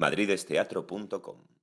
madridesteatro.com.